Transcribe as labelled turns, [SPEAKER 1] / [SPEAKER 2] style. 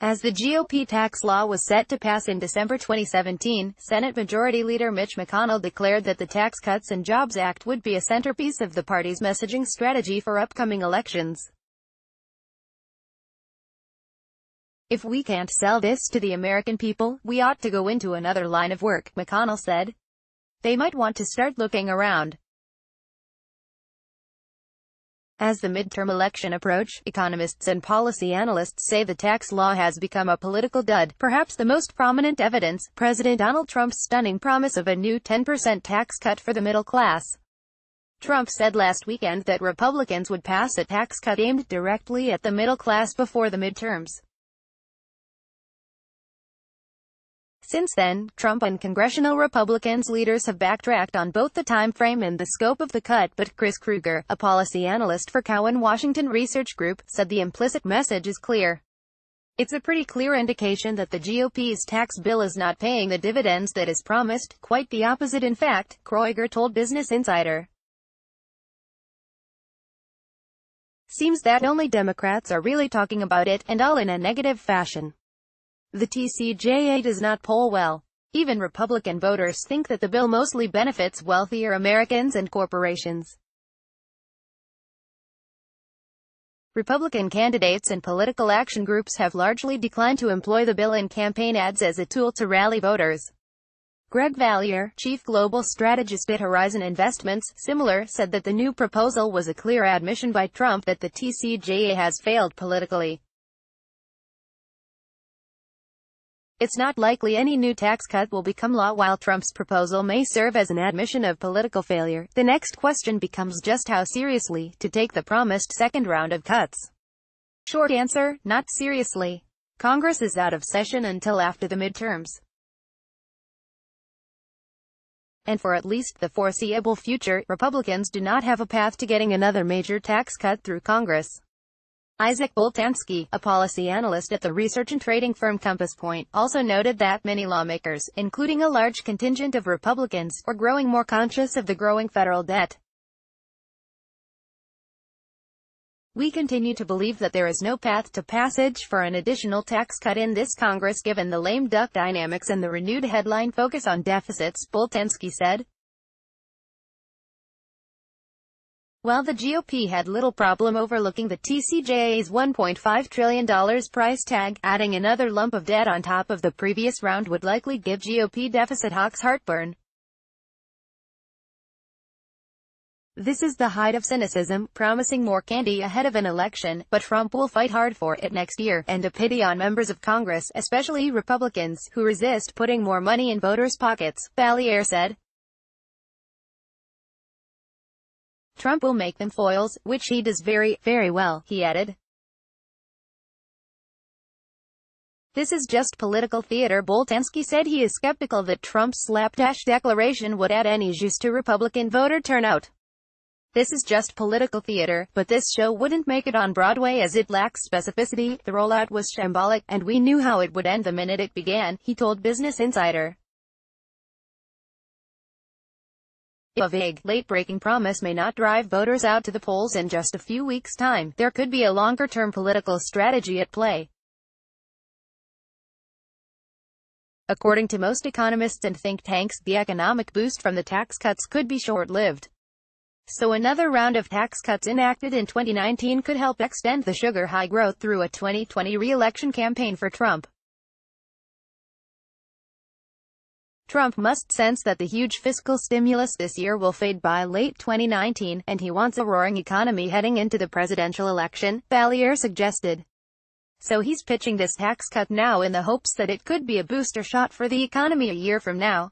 [SPEAKER 1] As the GOP tax law was set to pass in December 2017, Senate Majority Leader Mitch McConnell declared that the Tax Cuts and Jobs Act would be a centerpiece of the party's messaging strategy for upcoming elections. If we can't sell this to the American people, we ought to go into another line of work, McConnell said. They might want to start looking around. As the midterm election approach, economists and policy analysts say the tax law has become a political dud. Perhaps the most prominent evidence, President Donald Trump's stunning promise of a new 10% tax cut for the middle class. Trump said last weekend that Republicans would pass a tax cut aimed directly at the middle class before the midterms. Since then, Trump and congressional Republicans leaders have backtracked on both the time frame and the scope of the cut, but Chris Krueger, a policy analyst for Cowen Washington Research Group, said the implicit message is clear. It's a pretty clear indication that the GOP's tax bill is not paying the dividends that is promised, quite the opposite in fact, Krueger told Business Insider. Seems that only Democrats are really talking about it, and all in a negative fashion. The TCJA does not poll well. Even Republican voters think that the bill mostly benefits wealthier Americans and corporations. Republican candidates and political action groups have largely declined to employ the bill in campaign ads as a tool to rally voters. Greg Valliere, chief global strategist at Horizon Investments, similar, said that the new proposal was a clear admission by Trump that the TCJA has failed politically. It's not likely any new tax cut will become law while Trump's proposal may serve as an admission of political failure. The next question becomes just how seriously to take the promised second round of cuts. Short answer, not seriously. Congress is out of session until after the midterms. And for at least the foreseeable future, Republicans do not have a path to getting another major tax cut through Congress. Isaac Boltansky, a policy analyst at the research and trading firm Compass Point, also noted that many lawmakers, including a large contingent of Republicans, are growing more conscious of the growing federal debt. We continue to believe that there is no path to passage for an additional tax cut in this Congress given the lame duck dynamics and the renewed headline focus on deficits, Boltansky said. While the GOP had little problem overlooking the TCJA's $1.5 trillion price tag, adding another lump of debt on top of the previous round would likely give GOP deficit hawks heartburn. This is the height of cynicism, promising more candy ahead of an election, but Trump will fight hard for it next year, and a pity on members of Congress, especially Republicans, who resist putting more money in voters' pockets, Valliere said. Trump will make them foils, which he does very, very well, he added. This is just political theater Boltansky said he is skeptical that Trump's slapdash declaration would add any juice to Republican voter turnout. This is just political theater, but this show wouldn't make it on Broadway as it lacks specificity, the rollout was shambolic, and we knew how it would end the minute it began, he told Business Insider. A vague, late-breaking promise may not drive voters out to the polls in just a few weeks' time. There could be a longer-term political strategy at play. According to most economists and think tanks, the economic boost from the tax cuts could be short-lived. So another round of tax cuts enacted in 2019 could help extend the sugar high growth through a 2020 re-election campaign for Trump. Trump must sense that the huge fiscal stimulus this year will fade by late 2019, and he wants a roaring economy heading into the presidential election, Valliere suggested. So he's pitching this tax cut now in the hopes that it could be a booster shot for the economy a year from now.